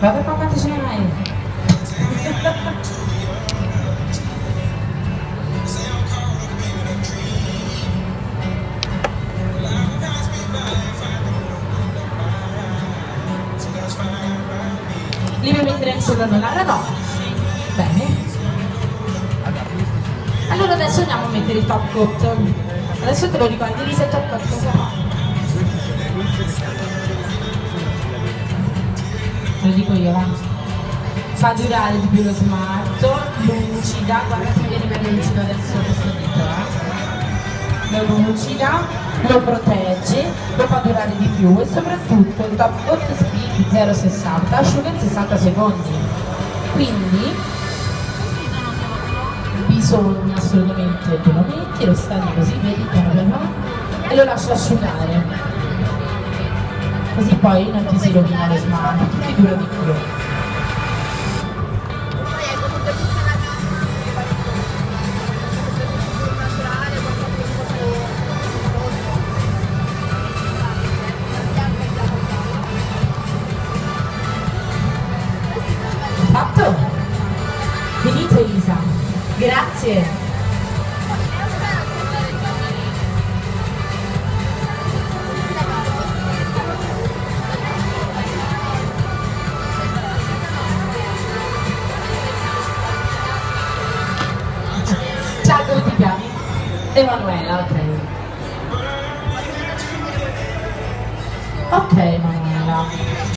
Vabbè, ma quante ce ne hai? Li vuoi mettere in sovrannolara? No. Bene. Allora adesso andiamo a mettere il top coat. Adesso te lo ricordi Lisa il top coat cosa fa? Lo dico io, va. Fa durare di più lo smalto, lucida, guarda che viene bello lucido adesso eh. Lo lucida, lo protegge, lo fa durare di più e soprattutto il top coat speed 0,60 asciuga in 60 secondi. Quindi bisogna assolutamente tu lo metti, lo stagli così, vedi piano piano e lo lasci asciugare. Così poi non ti si rovina lo ti dura di più. Poi è comunque tutta Emanuela, okay. Okay, Emanuela.